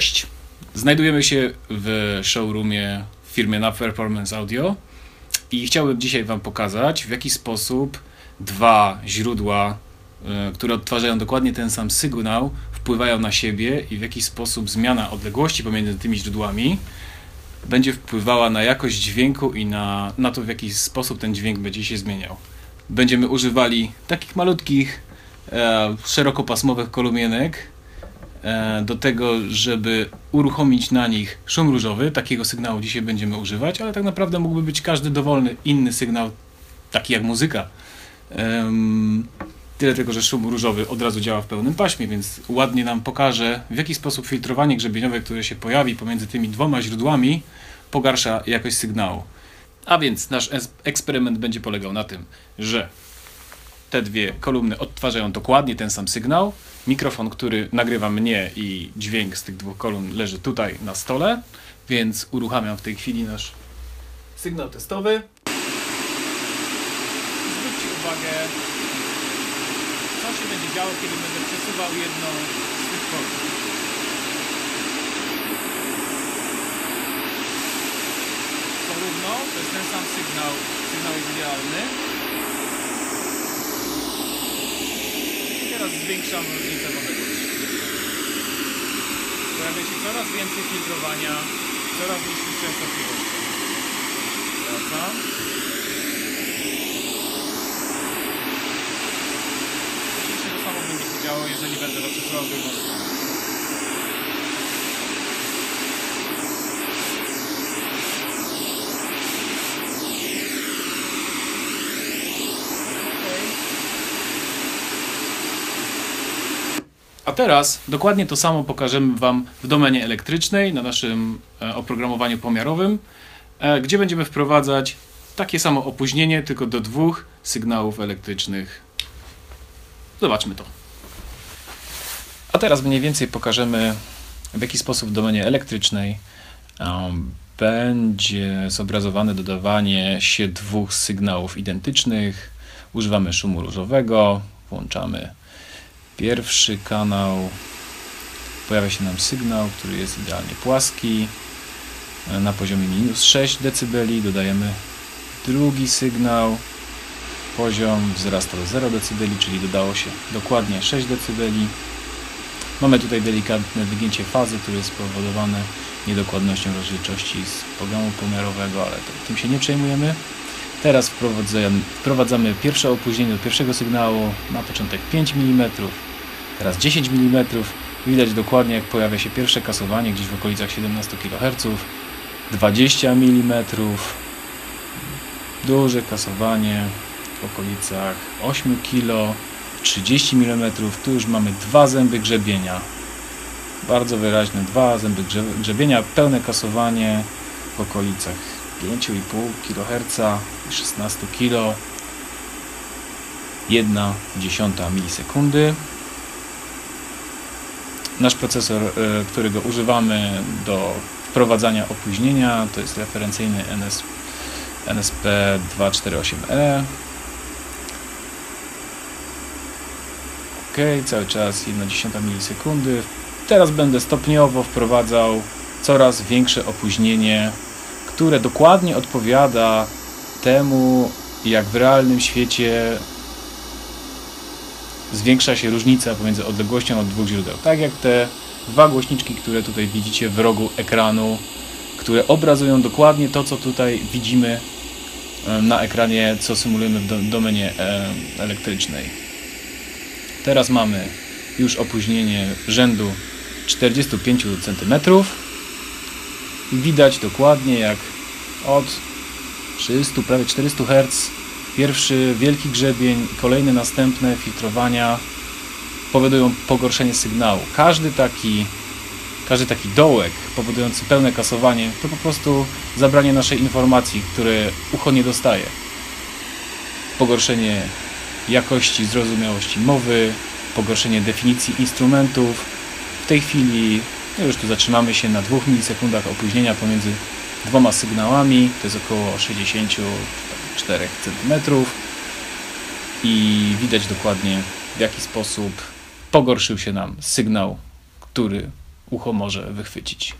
Cześć. Znajdujemy się w showroomie w firmie NAP Performance Audio i chciałbym dzisiaj Wam pokazać, w jaki sposób dwa źródła, y, które odtwarzają dokładnie ten sam sygnał, wpływają na siebie i w jaki sposób zmiana odległości pomiędzy tymi źródłami będzie wpływała na jakość dźwięku i na, na to, w jaki sposób ten dźwięk będzie się zmieniał. Będziemy używali takich malutkich, e, szerokopasmowych kolumienek, e, do tego, żeby uruchomić na nich szum różowy. Takiego sygnału dzisiaj będziemy używać, ale tak naprawdę mógłby być każdy dowolny inny sygnał, taki jak muzyka. Tyle tylko, że szum różowy od razu działa w pełnym paśmie, więc ładnie nam pokaże, w jaki sposób filtrowanie grzebieniowe, które się pojawi pomiędzy tymi dwoma źródłami, pogarsza jakość sygnału. A więc nasz eksperyment będzie polegał na tym, że te dwie kolumny odtwarzają dokładnie ten sam sygnał. Mikrofon, który nagrywa mnie i dźwięk z tych dwóch kolumn leży tutaj na stole, więc uruchamiam w tej chwili nasz sygnał testowy. Zwróćcie uwagę, co się będzie działo, kiedy będę przesuwał jedną z tych kolumn. To równo, to jest ten sam sygnał, sygnał jest idealny. Teraz zwiększam różnicę w odległości. Pojawia się coraz więcej filtrowania, coraz mniejszych częstotliwości. Wracam. Oczywiście to samo będzie się działo, jeżeli będę to przesuwał. A teraz dokładnie to samo pokażemy Wam w domenie elektrycznej na naszym e, oprogramowaniu pomiarowym, e, gdzie będziemy wprowadzać takie samo opóźnienie, tylko do dwóch sygnałów elektrycznych. Zobaczmy to. A teraz mniej więcej pokażemy, w jaki sposób w domenie elektrycznej em, będzie zobrazowane dodawanie się dwóch sygnałów identycznych. Używamy szumu różowego, włączamy pierwszy kanał. Pojawia się nam sygnał, który jest idealnie płaski. Na poziomie minus 6 dB dodajemy drugi sygnał. Poziom wzrasta do 0 dB, czyli dodało się dokładnie 6 dB. Mamy tutaj delikatne wygięcie fazy, które jest spowodowane niedokładnością rozdzielczości z programu pomiarowego, ale tym się nie przejmujemy. Teraz wprowadzamy pierwsze opóźnienie do pierwszego sygnału, na początek 5 mm, teraz 10 mm. Widać dokładnie jak pojawia się pierwsze kasowanie gdzieś w okolicach 17 kHz, 20 mm, duże kasowanie w okolicach 8 kg, 30 mm, tu już mamy dwa zęby grzebienia. Bardzo wyraźne dwa zęby grze- grzebienia, pełne kasowanie w okolicach 5,5 kHz i 16 kg. 1 dziesiąta milisekundy. Nasz procesor, y, którego używamy do wprowadzania opóźnienia, to jest referencyjny NS, NSP248E. Ok, cały czas 1,1 milisekundy. Teraz będę stopniowo wprowadzał coraz większe opóźnienie, które dokładnie odpowiada temu, jak w realnym świecie zwiększa się różnica pomiędzy odległością od dwóch źródeł. Tak jak te dwa głośniczki, które tutaj widzicie w rogu ekranu, które obrazują dokładnie to, co tutaj widzimy na ekranie, co symulujemy w do- domenie elektrycznej. Teraz mamy już opóźnienie rzędu 45 cm. Widać dokładnie jak od 300, prawie 400 Hz pierwszy wielki grzebień kolejne następne filtrowania powodują pogorszenie sygnału. Każdy taki, każdy taki dołek powodujący pełne kasowanie to po prostu zabranie naszej informacji, które ucho nie dostaje. Pogorszenie jakości, zrozumiałości mowy, pogorszenie definicji instrumentów. W tej chwili no już tu zatrzymamy się na 2 milisekundach opóźnienia pomiędzy dwoma sygnałami, to jest około 64 cm i widać dokładnie w jaki sposób pogorszył się nam sygnał, który ucho może wychwycić.